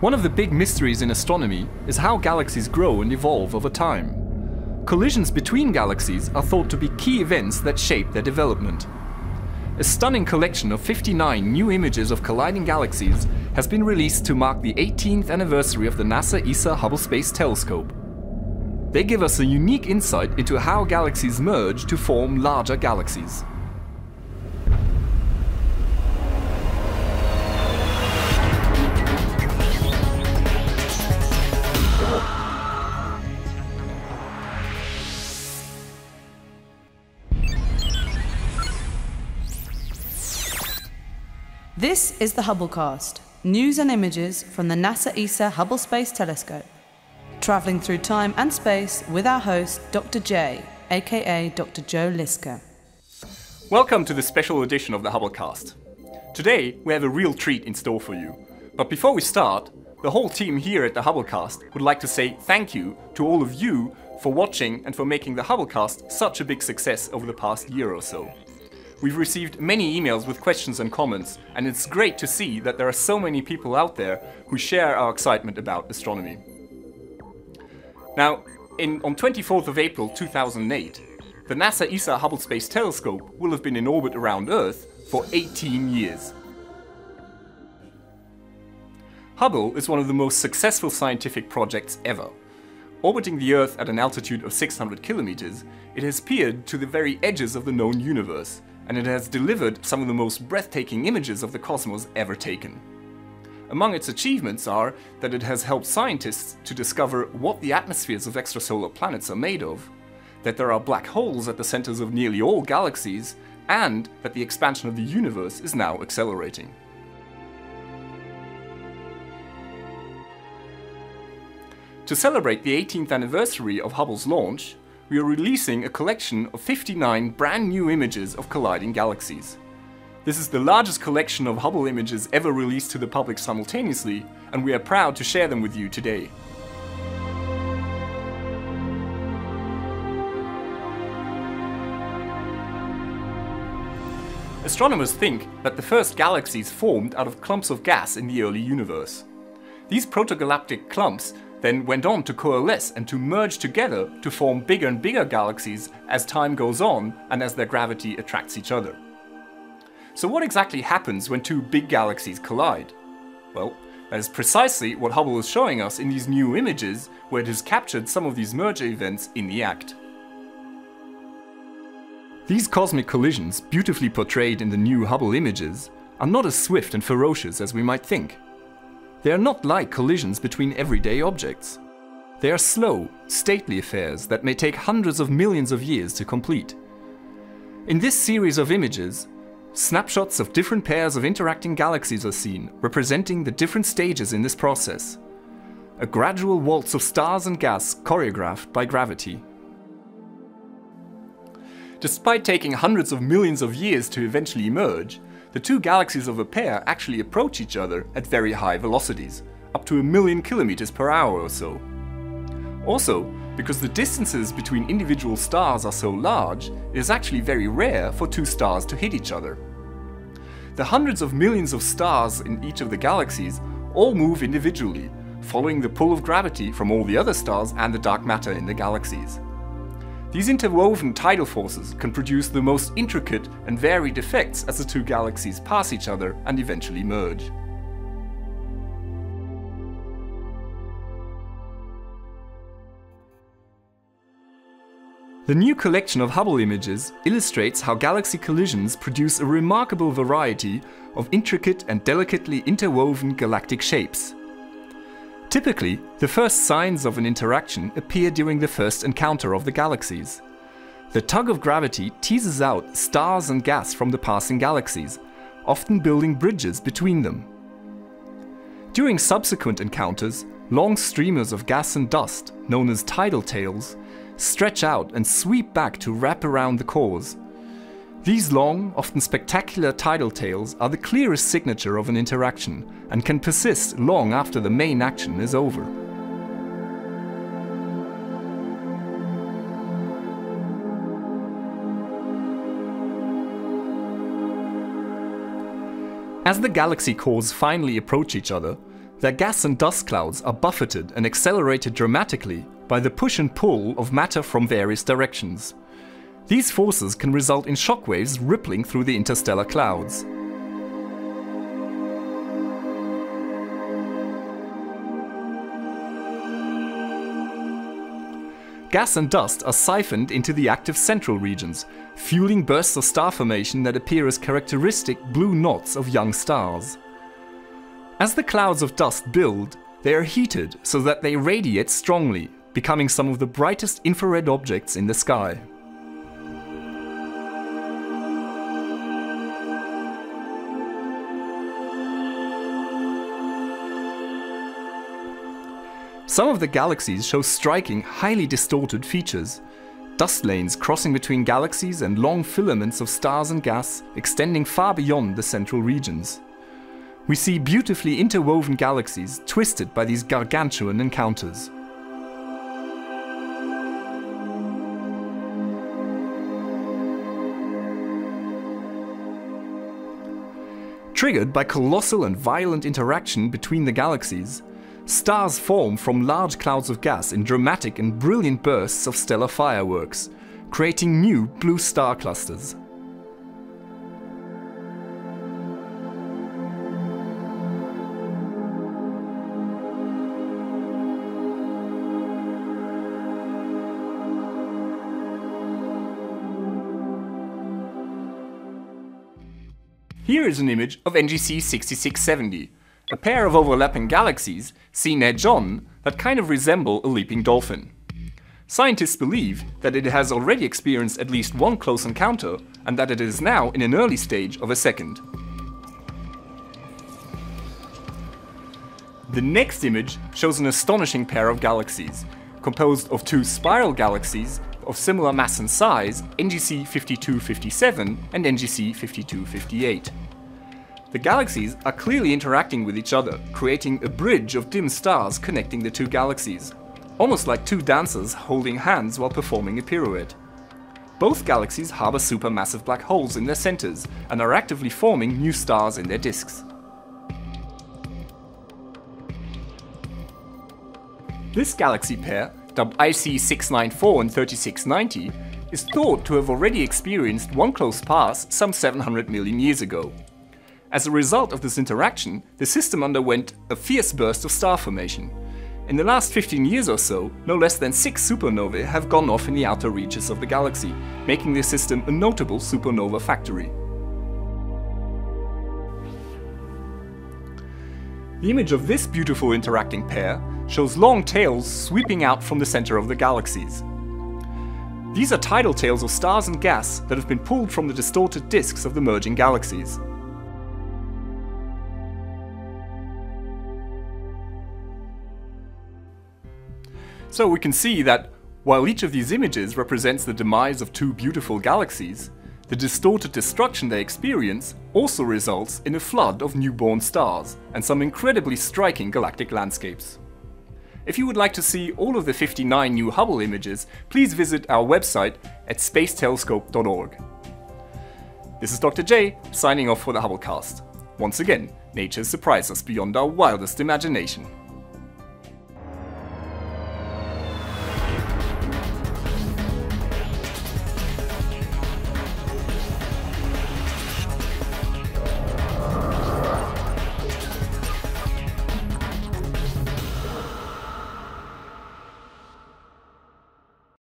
One of the big mysteries in astronomy is how galaxies grow and evolve over time. Collisions between galaxies are thought to be key events that shape their development. A stunning collection of 59 new images of colliding galaxies has been released to mark the 18th anniversary of the NASA ESA Hubble Space Telescope. They give us a unique insight into how galaxies merge to form larger galaxies. This is the Hubblecast, news and images from the NASA ESA Hubble Space Telescope. Travelling through time and space with our host, Dr. J, aka Dr. Joe Liske. Welcome to the special edition of the Hubblecast. Today, we have a real treat in store for you. But before we start, the whole team here at the Hubblecast would like to say thank you to all of you for watching and for making the Hubblecast such a big success over the past year or so. We've received many emails with questions and comments, and it's great to see that there are so many people out there who share our excitement about astronomy. Now, in, on 24th of April 2008, the NASA ESA Hubble Space Telescope will have been in orbit around Earth for 18 years. Hubble is one of the most successful scientific projects ever. Orbiting the Earth at an altitude of 600 kilometers, it has peered to the very edges of the known universe, and it has delivered some of the most breathtaking images of the cosmos ever taken. Among its achievements are that it has helped scientists to discover what the atmospheres of extrasolar planets are made of, that there are black holes at the centers of nearly all galaxies, and that the expansion of the universe is now accelerating. To celebrate the 18th anniversary of Hubble's launch, we are releasing a collection of 59 brand new images of colliding galaxies. This is the largest collection of Hubble images ever released to the public simultaneously, and we are proud to share them with you today. Astronomers think that the first galaxies formed out of clumps of gas in the early universe. These protogalactic clumps then went on to coalesce and to merge together to form bigger and bigger galaxies as time goes on and as their gravity attracts each other. So what exactly happens when two big galaxies collide? Well, that is precisely what Hubble is showing us in these new images, where it has captured some of these merger events in the act. These cosmic collisions, beautifully portrayed in the new Hubble images, are not as swift and ferocious as we might think. They are not like collisions between everyday objects. They are slow, stately affairs that may take hundreds of millions of years to complete. In this series of images, snapshots of different pairs of interacting galaxies are seen, representing the different stages in this process. A gradual waltz of stars and gas choreographed by gravity. Despite taking hundreds of millions of years to eventually emerge, the two galaxies of a pair actually approach each other at very high velocities, up to a million kilometers per hour or so. Also, because the distances between individual stars are so large, it is actually very rare for two stars to hit each other. The hundreds of millions of stars in each of the galaxies all move individually, following the pull of gravity from all the other stars and the dark matter in the galaxies. These interwoven tidal forces can produce the most intricate and varied effects as the two galaxies pass each other and eventually merge. The new collection of Hubble images illustrates how galaxy collisions produce a remarkable variety of intricate and delicately interwoven galactic shapes. Typically, the first signs of an interaction appear during the first encounter of the galaxies. The tug of gravity teases out stars and gas from the passing galaxies, often building bridges between them. During subsequent encounters, long streamers of gas and dust, known as tidal tails, stretch out and sweep back to wrap around the cores. These long, often spectacular tidal tails are the clearest signature of an interaction and can persist long after the main action is over. As the galaxy cores finally approach each other, Their gas and dust clouds are buffeted and accelerated dramatically by the push and pull of matter from various directions. These forces can result in shockwaves rippling through the interstellar clouds. Gas and dust are siphoned into the active central regions, fueling bursts of star formation that appear as characteristic blue knots of young stars. As the clouds of dust build, they are heated so that they radiate strongly, becoming some of the brightest infrared objects in the sky. Some of the galaxies show striking, highly distorted features. Dust lanes crossing between galaxies and long filaments of stars and gas extending far beyond the central regions. We see beautifully interwoven galaxies twisted by these gargantuan encounters. Triggered by colossal and violent interaction between the galaxies, Stars form from large clouds of gas in dramatic and brilliant bursts of stellar fireworks, creating new blue star clusters. Here is an image of NGC 6670, a pair of overlapping galaxies seen edge-on that kind of resemble a leaping dolphin. Scientists believe that it has already experienced at least one close encounter and that it is now in an early stage of a second. The next image shows an astonishing pair of galaxies, composed of two spiral galaxies of similar mass and size, NGC 5257 and NGC 5258. The galaxies are clearly interacting with each other, creating a bridge of dim stars connecting the two galaxies, almost like two dancers holding hands while performing a pirouette. Both galaxies harbor supermassive black holes in their centers and are actively forming new stars in their disks. This galaxy pair, dubbed IC 694 and 3690, is thought to have already experienced one close pass some 700 million years ago. As a result of this interaction, the system underwent a fierce burst of star formation. In the last 15 years or so, no less than six supernovae have gone off in the outer reaches of the galaxy, making the system a notable supernova factory. The image of this beautiful interacting pair shows long tails sweeping out from the center of the galaxies. These are tidal tails of stars and gas that have been pulled from the distorted disks of the merging galaxies. So we can see that while each of these images represents the demise of two beautiful galaxies, the distorted destruction they experience also results in a flood of newborn stars and some incredibly striking galactic landscapes. If you would like to see all of the 59 new Hubble images, please visit our website at spacetelescope.org. This is Dr. J, signing off for the Hubblecast. Once again, nature surprises us beyond our wildest imagination.